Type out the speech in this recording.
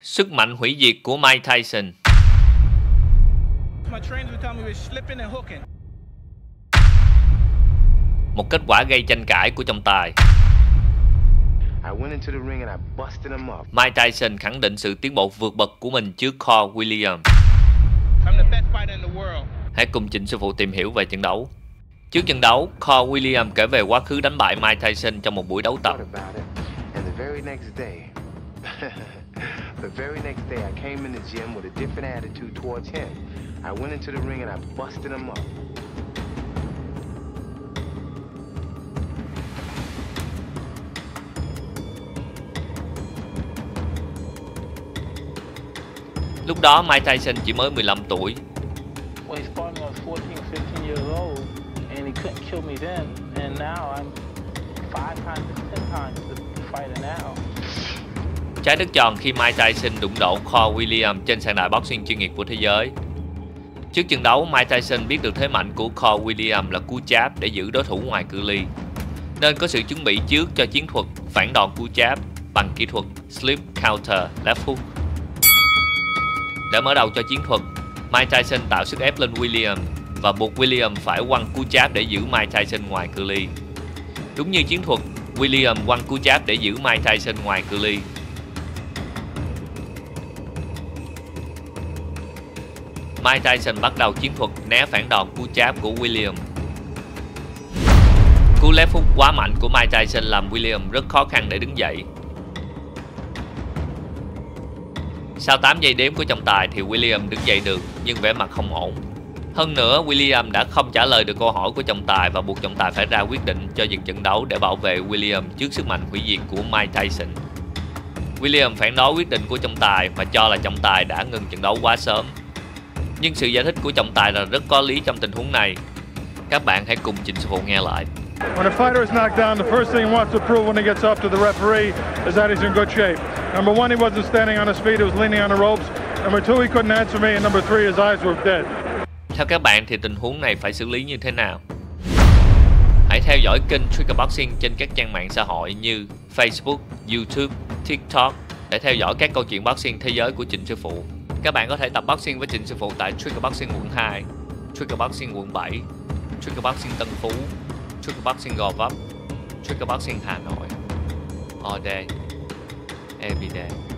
Sức mạnh hủy diệt của Mike Tyson. Một kết quả gây tranh cãi của trọng tài. Mike Tyson khẳng định sự tiến bộ vượt bậc của mình trước Williams the world. Hãy cùng Trịnh Sư Phụ tìm hiểu về trận đấu Trước trận đấu, Cole Williams kể về quá khứ đánh bại Mike Tyson trong một buổi đấu tập Thought about it. And the very next day, the very next day, I came in the gym with a different attitude towards him. I went into the ring and I busted him up. Lúc đó Mike Tyson chỉ mới 15 tuổi When he sparred me, I was 14, 15 years old, and he couldn't kill me then. And now I'm five times, ten times the fighter now. Trái đất tròn khi Mike Tyson đụng độ Kho William trên sàn đài boxing chuyên nghiệp của thế giới. Trước trận đấu, Mike Tyson biết được thế mạnh của Kho William là cú cháp để giữ đối thủ ngoài cự ly. Nên có sự chuẩn bị trước cho chiến thuật phản đòn cú cháp bằng kỹ thuật slip counter left hook. Để mở đầu cho chiến thuật, Mike Tyson tạo sức ép lên william và buộc william phải quăng cú cháp để giữ Mike Tyson ngoài cự ly. Đúng như chiến thuật, william quăng cú cháp để giữ Mike Tyson ngoài cự ly. Mike Tyson bắt đầu chiến thuật né phản đòn cú cháp của William. Cú lép phút quá mạnh của Mike Tyson làm William rất khó khăn để đứng dậy. Sau 8 giây đếm của trọng tài thì William đứng dậy được nhưng vẻ mặt không ổn. Hơn nữa, William đã không trả lời được câu hỏi của trọng tài và buộc trọng tài phải ra quyết định cho dừng trận đấu để bảo vệ William trước sức mạnh hủy diệt của Mike Tyson. William phản đối quyết định của trọng tài và cho là trọng tài đã ngừng trận đấu quá sớm. Nhưng sự giải thích của trọng tài là rất có lý trong tình huống này. Các bạn hãy cùng Trịnh Sư Phụ nghe lại. When a fighter is knocked down, the first thing he wants to prove when he gets up to the referee is that he's in good shape. Number one, he wasn't standing on his feet, he was leaning on the ropes. Number two, he couldn't answer me. And number three, his eyes were dead. Theo các bạn thì tình huống này phải xử lý như thế nào? Hãy theo dõi kênh Trigger Boxing trên các trang mạng xã hội như Facebook, YouTube, TikTok để theo dõi các câu chuyện boxing thế giới của Trịnh Sư Phụ. Các bạn có thể tập boxing với Trịnh Sư Phụ tại Trigger Boxing quận 2, Trigger Boxing quận 7, Trigger Boxing Tân Phú, Trigger Boxing Gò Vấp, Trigger Boxing Hà Nội. All day, every day.